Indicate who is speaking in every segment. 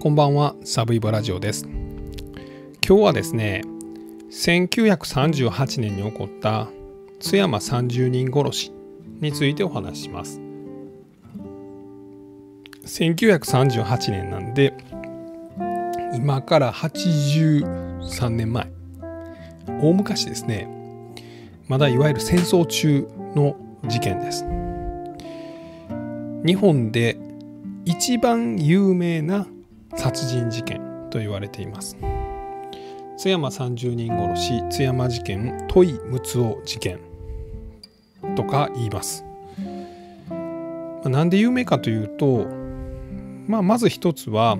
Speaker 1: こんばんは、サブイボラジオです。今日はですね、1938年に起こった津山30人殺しについてお話しします。1938年なんで、今から83年前、大昔ですね、まだいわゆる戦争中の事件です。日本で一番有名な殺人事件と言われています。津山30人殺し津山事件土井睦夫事件とか言います、まあ、なんで有名かというと、まあ、まず一つは、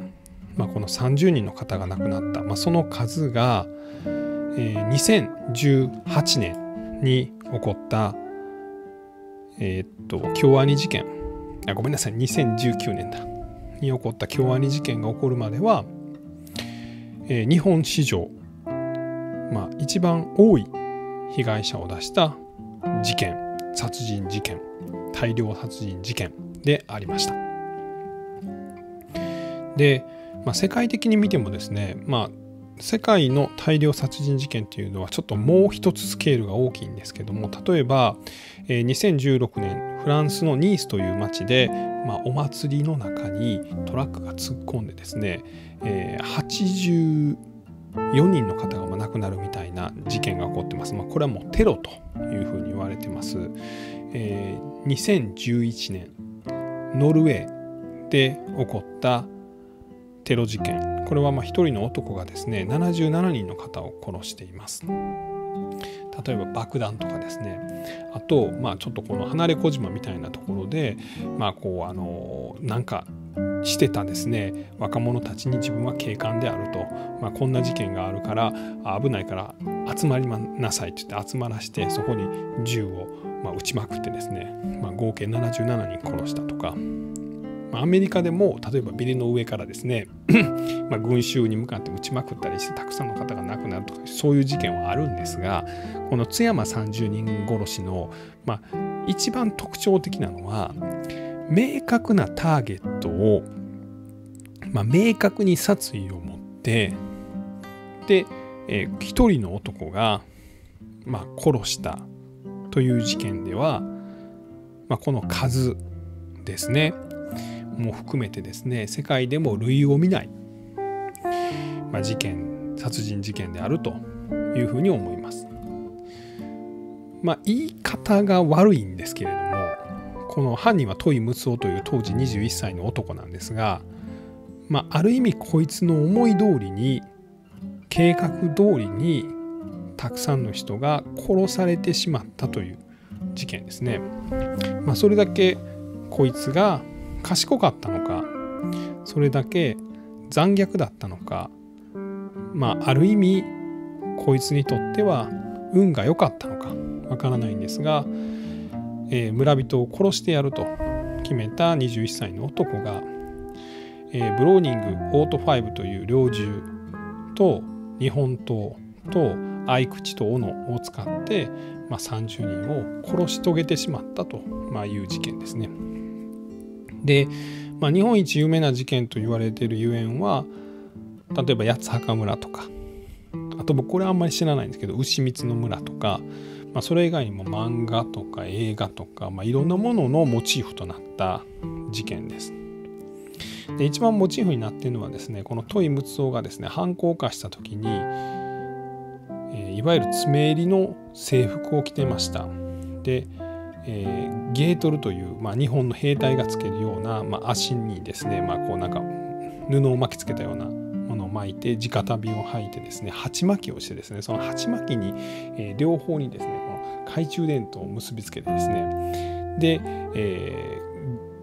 Speaker 1: まあ、この30人の方が亡くなった、まあ、その数が、えー、2018年に起こったえー、っと京アニ事件。あごめんなさい2019年だ。に起こった京アニ事件が起こるまでは、えー、日本史上、まあ、一番多い被害者を出した事件殺人事件大量殺人事件でありました。で、まあ、世界的に見てもですね、まあ、世界の大量殺人事件っていうのはちょっともう一つスケールが大きいんですけども例えば、えー、2016年フランスのニースという町で、まあ、お祭りの中にトラックが突っ込んでですね、えー、84人の方が亡くなるみたいな事件が起こってます。まあ、これはもうテロというふうに言われてます。えー、2011年ノルウェーで起こったテロ事件。これはまあ1人の男がですね77人の方を殺しています。例えば爆弾とかですね。あとまあちょっとこの離れ小島みたいなところでまあこうあのなんかしてたですね。若者たちに自分は警官であると、まあ、こんな事件があるから危ないから集まりなさいって言って集まらしてそこに銃をま撃ちまくってですね、まあ、合計77人殺したとか。アメリカでも例えばビルの上からですね まあ群衆に向かって撃ちまくったりしてたくさんの方が亡くなるとかそういう事件はあるんですがこの津山30人殺しの、まあ、一番特徴的なのは明確なターゲットを、まあ、明確に殺意を持ってで、えー、一人の男が、まあ、殺したという事件では、まあ、この数ですね。も含めてですね世界でも類を見ない、まあ、事件殺人事件であるというふうに思います。まあ、言い方が悪いんですけれどもこの犯人は戸井睦夫という当時21歳の男なんですが、まあ、ある意味こいつの思い通りに計画通りにたくさんの人が殺されてしまったという事件ですね。まあ、それだけこいつが賢かったのかそれだけ残虐だったのかまあある意味こいつにとっては運が良かったのかわからないんですが、えー、村人を殺してやると決めた21歳の男が、えー、ブローニングオート5という猟銃と日本刀と合口と斧を使って、まあ、30人を殺し遂げてしまったと、まあ、いう事件ですね。で、まあ、日本一有名な事件と言われているゆえんは例えば八幡村とかあと僕これあんまり知らないんですけど牛光の村とか、まあ、それ以外にも漫画とか映画とか、まあ、いろんなもののモチーフとなった事件です。で一番モチーフになっているのはですねこの戸井睦夫がですね犯行化した時に、えー、いわゆる爪襟の制服を着てました。でえー、ゲートルという、まあ、日本の兵隊がつけるような、まあ、足にですね、まあ、こうなんか布を巻きつけたようなものを巻いて直旅を履いてですね鉢巻きをしてですねその鉢巻きに、えー、両方にですねこの懐中電灯を結びつけてですねで、え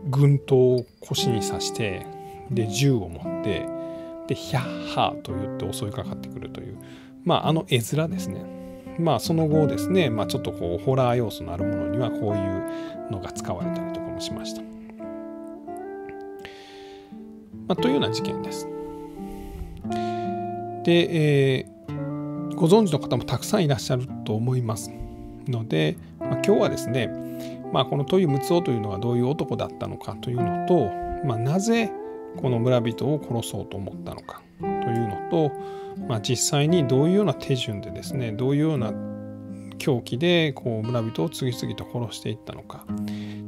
Speaker 1: ー、軍刀を腰に刺してで銃を持ってでヒャッハーと言って襲いかかってくるというまああの絵面ですね。まあその後ですね、まあ、ちょっとこうホラー要素のあるものにはこういうのが使われたりとかもしました。まあ、というような事件です。で、えー、ご存知の方もたくさんいらっしゃると思いますので、まあ、今日はですね、まあ、この戸井睦夫というのはどういう男だったのかというのと、まあ、なぜこの村人を殺そうと思ったのかというのと、まあ、実際にどういうような手順でですねどういうような狂気でこう村人を次々と殺していったのか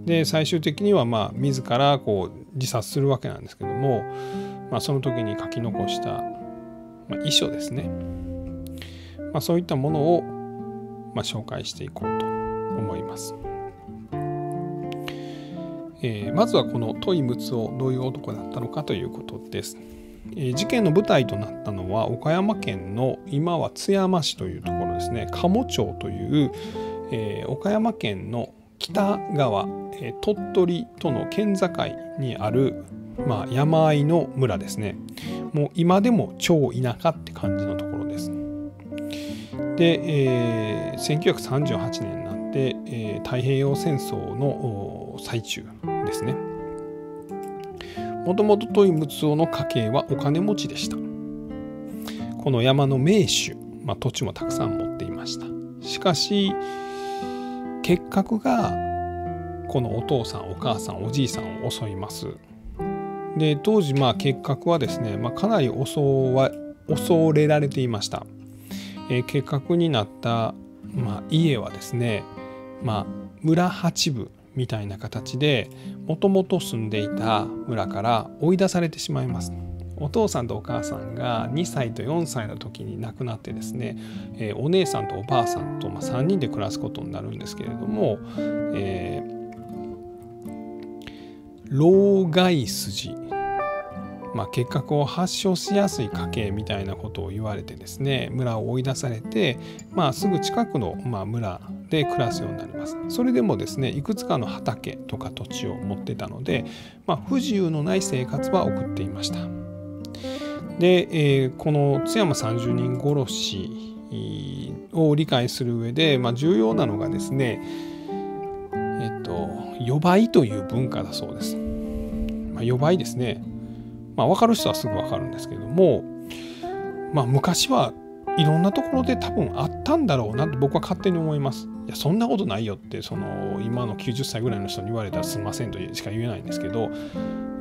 Speaker 1: で最終的にはまあ自らこう自殺するわけなんですけども、まあ、その時に書き残した、まあ、遺書ですね、まあ、そういったものを、まあ、紹介していこうと思います。えー、まずはこのトイムツオどういう男だったのかということです。事件の舞台となったのは岡山県の今は津山市というところですね。鴨町という、えー、岡山県の北側、えー、鳥取との県境にある、まあ、山あいの村ですね。もう今でも超田舎って感じのところです。で、えー、1938年になんで、えー、太平洋戦争の最中ですね。もともとトイムツオの家系はお金持ちでした。この山の名手、まあ、土地もたくさん持っていました。しかし結核がこのお父さんお母さんおじいさんを襲います。で当時まあ結核はですね、まあ、かなり襲わ恐れられていました、えー、結核になった、まあ、家はですね、まあ、村八部みたいな形でもともと住んでいた村から追い出されてしまいます。お父さんとお母さんが2歳と4歳の時に亡くなってですね、え、お姉さんとおばあさんと、ま、3人で暮らすことになるんですけれども、えー、老害筋まあ、結核を発症しやすい家系みたいなことを言われてですね村を追い出されて、まあ、すぐ近くの、まあ、で暮らすようになります。それでもですねいくつかの畑とか土地を持ってたので、まあ、不自由のない生活は送っていました。で、えー、この津山30人殺しを理解する上で、まあ、重要なのがですねえっと予売という文化だそうです、まあ、予売ですね。まあ分かる人はすぐ分かるんですけどもまあ昔はいろんなところで多分あったんだろうなって僕は勝手に思います。いやそんなことないよってその今の90歳ぐらいの人に言われたらすみませんとしか言えないんですけど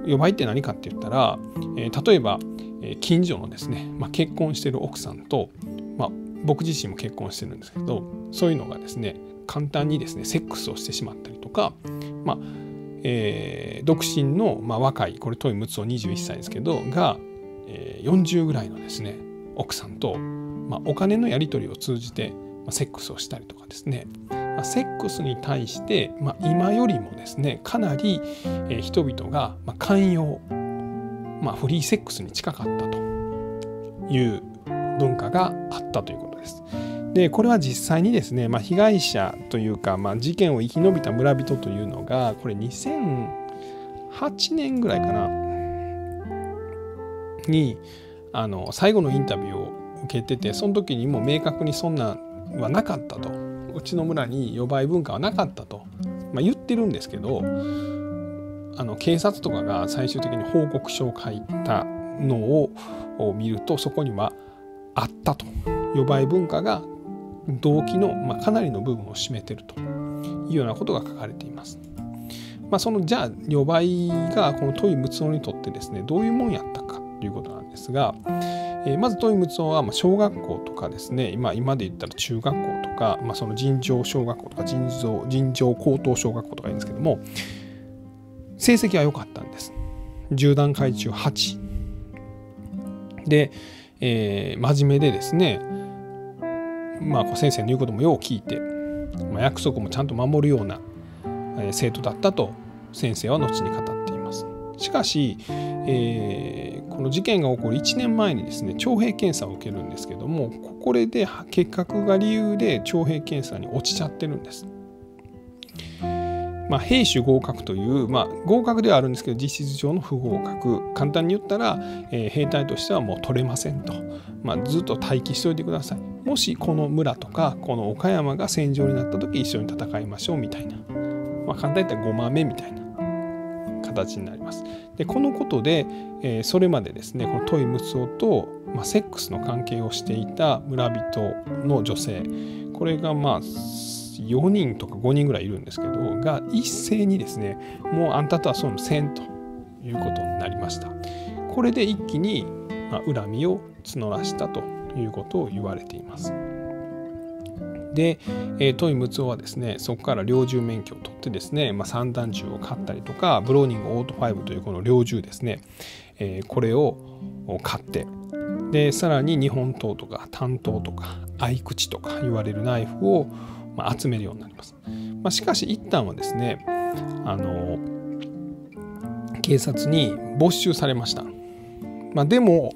Speaker 1: 予売って何かって言ったら、えー、例えば、えー、近所のですね、まあ、結婚してる奥さんと、まあ、僕自身も結婚してるんですけどそういうのがですね簡単にですねセックスをしてしまったりとか、まあえー、独身の、まあ、若いこれトイムツオ21歳ですけどが、えー、40ぐらいのですね奥さんとまあ、お金のやり取りを通じて、セックスをしたりとかですね、セックスに対して、まあ、今よりもですねかなり、え、人々が、ま、寛容、まあ、フリーセックスに近かったという文化があったということです。でこれは実際にですね、まあ、被害者というか、まあ、事件を生き延びた村人というのがこれ2008年ぐらいかなにあの最後のインタビューを受けててその時にも明確にそんなはなかったと。うちの村に予売文化はなかったと、まあ、言ってるんですけどあの警察とかが最終的に報告書を書いたのを見るとそこにはあったと。予売文化が動機の、まあ、かなりの部分を占めてると。いうようなことが書かれています。まあ、そのじゃあ予売がこのトイ・ムツオにとってですねどういうもんやったかということなんですが、え、まずトイムツオはま小学校とかですね今今で言ったら中学校とか、まあ、その尋常小学校とか尋常尋常高等小学校とかいいんですけども成績は良かったんです。10段階中8。で、えー、真面目でですねまあ先生の言うこともよう聞いて、まあ、約束もちゃんと守るような、生徒だったと先生は後に語っています。しかし、えー、この事件が起こる1年前にですね徴兵検査を受けるんですけどもこれで結核が理由で徴兵検査に落ちちゃってるんです。まあ、兵種合格という、まあ、合格ではあるんですけど実質上の不合格。簡単に言ったら、えー、兵隊としてはもう取れませんと、まあ、ずっと待機しておいてください。もしこの村とかこの岡山が戦場になった時一緒に戦いましょうみたいな、まあ、簡単に言ったら5万目みたいな。形になります。でこのことで、えー、それまでですねこのトイムツオと、まあ、セックスの関係をしていた村人の女性これがまあ4人とか5人ぐらいいるんですけどが一斉にですねもうあんたとはそうせんということになりましたこれで一気に、まあ、恨みを募らしたということを言われていますで、えー、トイムツオはですねそこから猟銃免許を取ってですね、まあ、散弾銃を買ったりとかブローニングオート5というこの猟銃ですね、えー、これを買ってでさらに日本刀とか短刀とか合口とか言われるナイフを、まあ、集めるようになります、まあ、しかし一旦はですねあの警察に没収されました、まあ、でも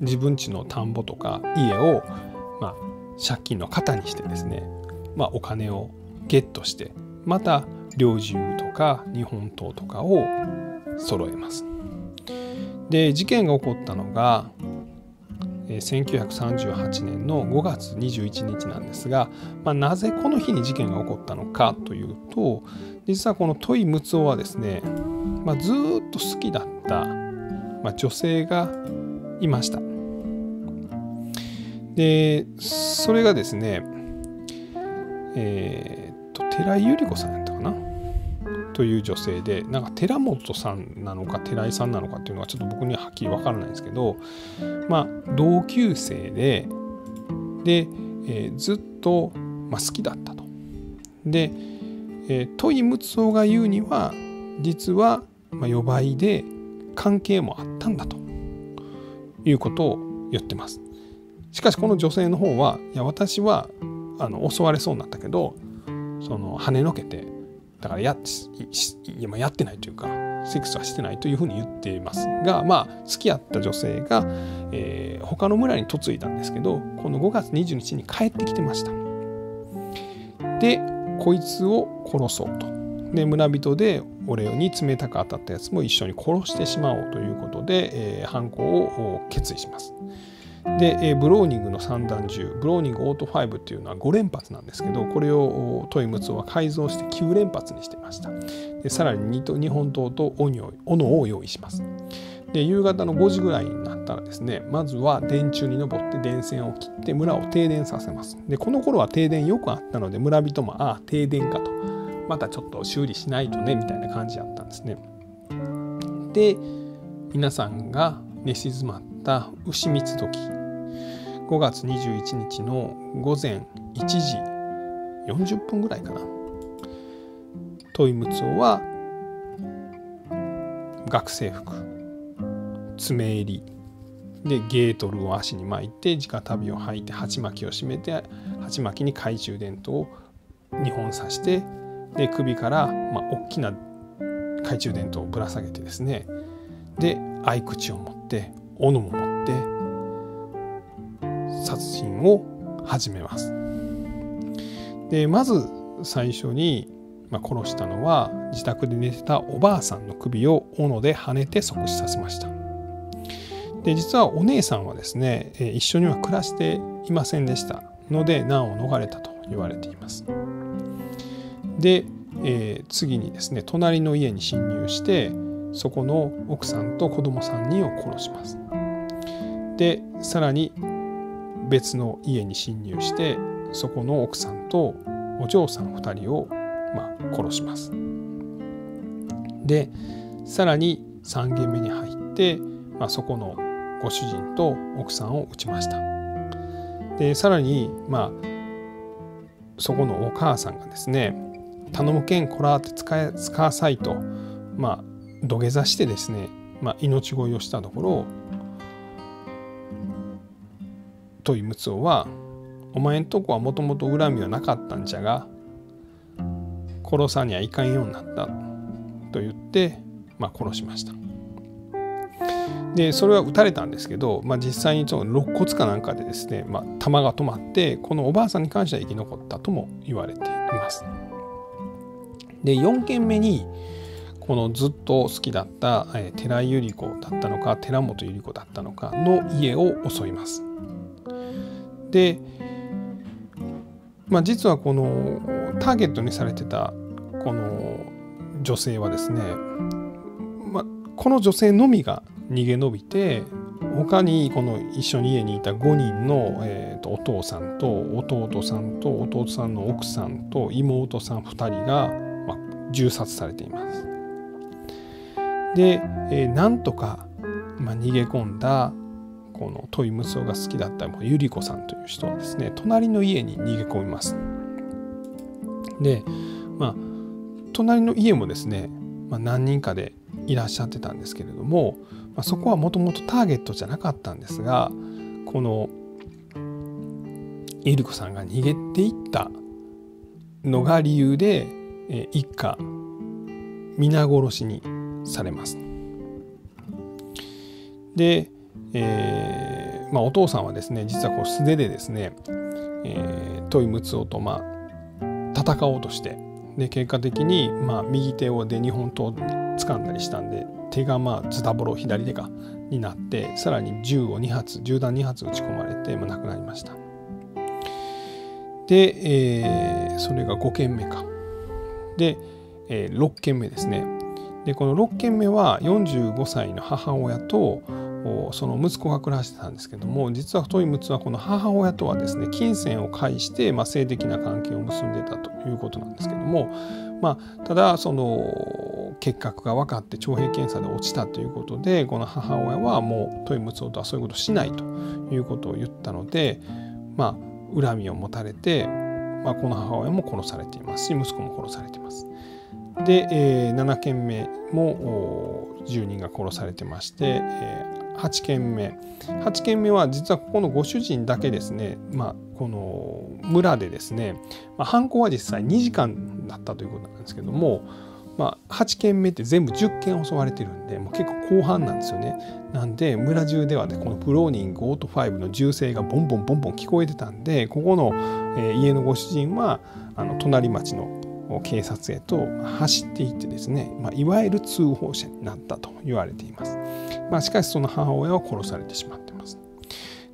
Speaker 1: 自分家の田んぼとか家を、まあ、借金の肩にしてですね、まあ、お金をゲットしてまた猟銃とか日本刀とかを揃えます。で事件が起こったのが1938年の5月21日なんですが、まあ、なぜこの日に事件が起こったのかというと実はこのトイ・ムツオはですね、まあ、ずっと好きだった、まあ、女性がいました。でそれがですねえー、っと寺井由里子さんやったかな？という女性でなんか寺本さんなのか寺井さんなのかっていうのはちょっと僕にははっきり分からないんですけどまあ同級生でで、えー、ずっと、まあ、好きだったと。で、えー、トイムツオが言うには実は、まあ、予売で関係もあったんだということを言ってます。しかしこの女性の方はいや私はあの襲われそうになったけどその跳ねのけてだからや今やってないというかセックスはしてないというふうに言っています。がまあ好き合った女性が、えー、他の村に嫁いだんですけどこの5月20日に帰ってきてました。でこいつを殺そうと。で村人で俺に冷たく当たったやつも一緒に殺してしまおうということで、えー、犯行を決意します。で、えブローニングの三段銃ブローニングオート5っていうのは5連発なんですけどこれをトイムツは改造して9連発にしてました。でさらに日本刀と斧を用意します。で夕方の5時ぐらいになったらですねまずは電柱に登って電線を切って村を停電させます。でこの頃は停電よくあったので村人もああ停電かと。またちょっと修理しないとねみたいな感じだったんですね。で皆さんが寝静まった牛三つ時。5月21日の午前1時40分ぐらいかな。トイムツオは学生服。爪襟でゲートルを足に巻いて直旅を履いて鉢巻きを締めて鉢巻きに懐中電灯を2本刺してで首から、まあ、大きな懐中電灯をぶら下げてですね。で合口を持って斧も持って殺人を始めます。でまず最初に、まあ、殺したのは自宅で寝てたおばあさんの首を斧で跳ねて即死させました。で実はお姉さんはですね一緒には暮らしていませんでしたので難を逃れたと言われています。で、えー、次にですね隣の家に侵入してそこの奥さんと子供3人を殺します。でさらに別の家に侵入してそこの奥さんとお嬢さん2人を、まあ、殺します。でさらに3軒目に入って、まあ、そこのご主人と奥さんを撃ちました。でさらにまあそこのお母さんがですね頼むけんこらって使え使わさいとまあ土下座してですね、まあ、命乞いをしたところトイムツオは「お前んとこはもともと恨みはなかったんじゃが殺さにはいかんようになった」と言って、まあ、殺しました。でそれは撃たれたんですけど、まあ、実際にその肋骨かなんかでですね、まあ、弾が止まってこのおばあさんに関しては生き残ったとも言われています。で4件目にこのずっと好きだった、え寺井百合子だったのか寺本百合子だったのかの家を襲います。で、まあ、実はこのターゲットにされてたこの女性はですね、まあ、この女性のみが逃げ延びて他にこの一緒に家にいた5人の、えー、とお父さんと弟さんと弟さんの奥さんと妹さん2人が、まあ、銃殺されています。で、えー、なんとか、まあ、逃げ込んだこのトイムツオが好きだったゆり子さんという人はですね隣の家に逃げ込みます。でまあ隣の家もですね、まあ、何人かでいらっしゃってたんですけれども、まあ、そこはもともとターゲットじゃなかったんですがこのゆり子さんが逃げていったのが理由で、え一家皆殺しにされます。で、えーまあ、お父さんはですね実はこう素手でですね、えー、トイムツオと、まあ、戦おうとしてで結果的に、まあ、右手をで2本と掴んだりしたんで手がまあズタボロ左手がになってさらに銃を2発銃弾2発撃ち込まれて、まあ、亡くなりました。で、えー、それが5件目か。で、えー、6件目ですね。でこの6件目は45歳の母親とその息子が暮らしてたんですけども実はトイムツはこの母親とはですね金銭を介して、まあ、性的な関係を結んでたということなんですけども、まあ、ただその結核が分かって徴兵検査で落ちたということでこの母親はもうトイムツとはそういうことしないということを言ったのでまあ恨みを持たれて、まあ、この母親も殺されていますし息子も殺されています。で、えー、7件目も住人が殺されてまして、えー、8件目。8件目は実はここのご主人だけですね、まあ、この村でですね、まあ、犯行は実際2時間だったということなんですけども、まあ、8件目って全部10件襲われてるんでもう結構後半なんですよね。なんで村中ではねこのブローニングオート5の銃声がボンボンボンボン聞こえてたんでここの、えー、家のご主人はあの隣町の警察へと走っていってですね、まあ、いわゆる通報者になったと言われています。まあ、しかしその母親は殺されてしまってます。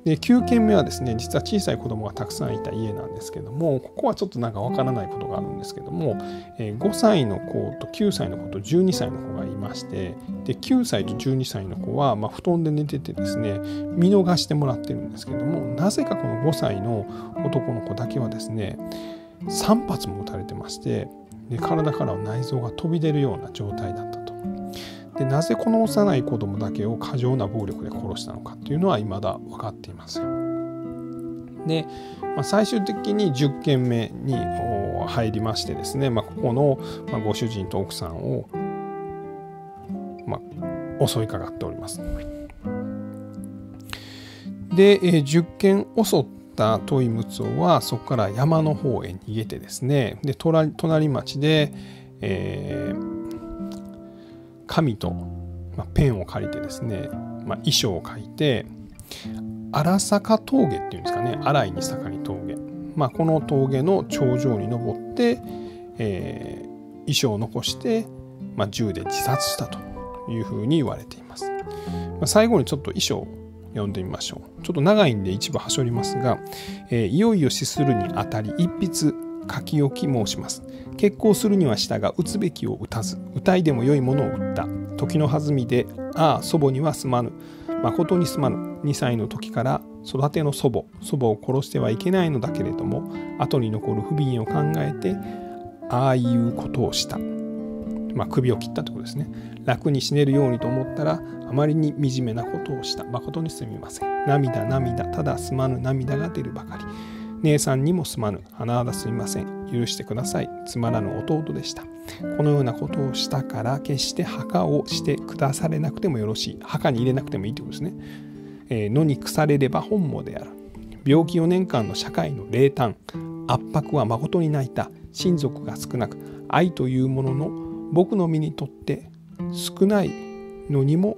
Speaker 1: で9件目はですね実は小さい子供がたくさんいた家なんですけどもここはちょっとなんかわからないことがあるんですけども5歳の子と9歳の子と12歳の子がいましてで9歳と12歳の子はま布団で寝ててですね見逃してもらってるんですけどもなぜかこの5歳の男の子だけはですね3発も撃たれてましてで体からは内臓が飛び出るような状態だったと。でなぜこの幼い子供だけを過剰な暴力で殺したのかっていうのは未だ分かっていません。で、まあ、最終的に10件目に入りましてですね、まあ、ここの、ま、ご主人と奥さんを、まあ、襲いかかっております。で、え、10件襲っったトイムツオはそこから山の方へ逃げてですね。で隣町で、えー、紙と、まあ、ペンを借りてですね、まあ、衣装を書いて荒坂峠っていうんですかね。荒いに坂に峠、まあ、この峠の頂上に登って、えー、衣装を残して、まあ、銃で自殺したというふうに言われています。まあ、最後にちょっと衣装読んでみましょう。ちょっと長いんで一部はしょりますが、えー、いよいよ死するにあたり一筆書き置き申します。結婚するにはしたが打つべきを打たず、歌いでも良いものを打った。時の弾みで、ああ、祖母にはすまぬ。誠にすまぬ。2歳の時から育ての祖母、祖母を殺してはいけないのだけれども、後に残る不憫を考えて、ああいうことをした。まあ、首を切ったということですね。楽に死ねるようにと思ったら、あまりに惨めなことをした。誠にすみません。涙、涙、ただすまぬ涙が出るばかり。姉さんにもすまぬ。花だすみません。許してください。つまらぬ弟でした。このようなことをしたから決して墓をしてくだされなくてもよろしい。墓に入れなくてもいいということですね。えー、野に腐れれば本望である。病気4年間の社会の冷淡。圧迫は誠に泣いた。親族が少なく、愛というものの僕の身にとって少ないのにも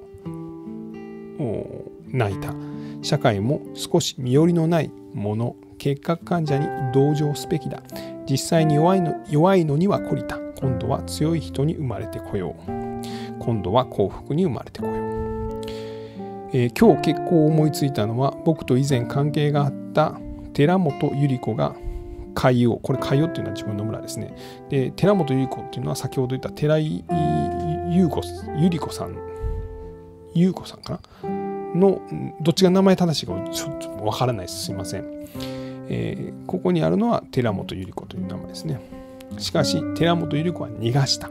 Speaker 1: 泣いた。社会も少し身寄りのないもの。結核患者に同情すべきだ。実際に弱いの弱いのには懲りた。今度は強い人に生まれてこよう。今度は幸福に生まれてこよう、えー、今日結構思いついたのは僕と以前関係があった寺本百合子が海洋これ海洋っていうのは自分の村ですね。で寺本由里子っていうのは先ほど言った寺井優子由里子さん優子さんかな？のどっちが名前正しいかちょっとわからないです。すいません、えー、ここにあるのは寺本由里子という名前ですね。しかし寺本由里子は逃がした。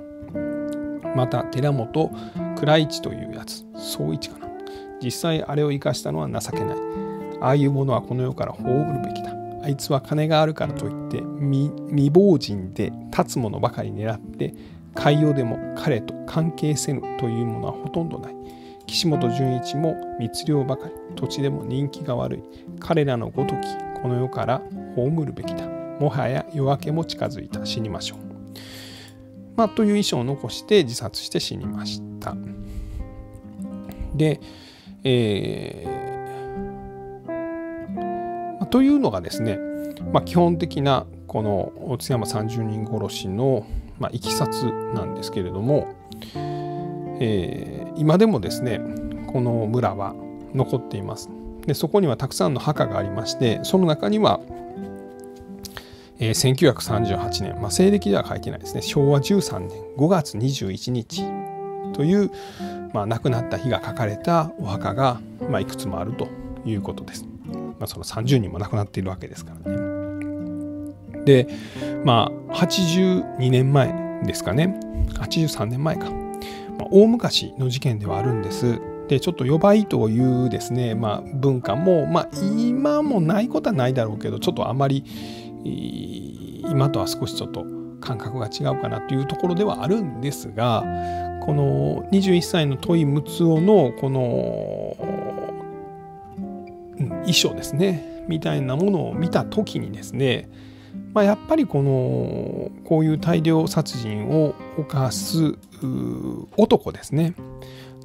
Speaker 1: また寺本倉一というやつ。総一かな。実際あれを生かしたのは情けない。ああいうものはこの世から葬るべきだ。あいつは金があるからといって未亡人で立つものばかり狙って海洋でも彼と関係せぬというものはほとんどない。岸本純一も密漁ばかり土地でも人気が悪い。彼らのごときこの世から葬るべきだ。もはや夜明けも近づいた。死にましょう。まあ、という遺書を残して自殺して死にました。で、えー、というのがですね、まあ、基本的なこの津山三十人殺しの、まあ、いきさつなんですけれども、えー、今でもですねこの村は残っています。でそこにはたくさんの墓がありましてその中には、えー、1938年、まあ、西暦では書いてないですね昭和13年5月21日という、まあ、亡くなった日が書かれたお墓が、まあ、いくつもあるということです。まあ、その30人も亡くなっているわけですからね。でまあ82年前ですかね83年前か、まあ、大昔の事件ではあるんです。でちょっと予売というですね、まあ、文化も、まあ、今もないことはないだろうけどちょっとあまり今とは少しちょっと感覚が違うかなというところではあるんですがこの21歳の戸井睦夫のこの衣装ですね。みたいなものを見た時にですねまあ、やっぱりこのこういう大量殺人を犯す男ですね。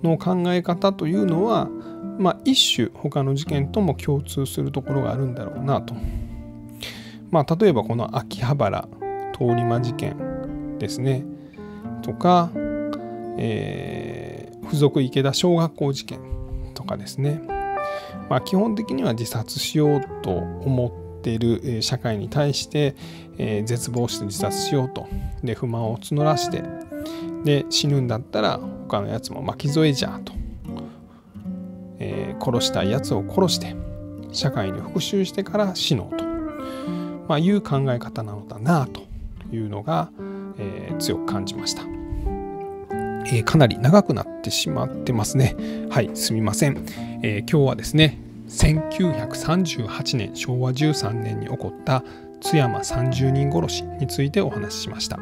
Speaker 1: の考え方というのは、まあ、一種他の事件とも共通するところがあるんだろうなと。まあ、例えばこの秋葉原通り魔事件ですね。とか、えー、付属池田小学校事件とかですね、まあ、基本的には自殺しようと思っている社会に対して、えー、絶望して自殺しようと。で不満を募らして。で死ぬんだったら他のやつも巻き添えじゃと、えー、殺したいやつを殺して社会に復讐してから死のうと、まあ、いう考え方なのだなというのが、えー、強く感じました。えー、かなり長くなってしまってますね。はい、すみません。えー、今日はですね、1938年昭和13年に起こった津山30人殺しについてお話ししました、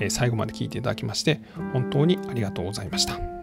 Speaker 1: えー、最後まで聞いていただきまして本当にありがとうございました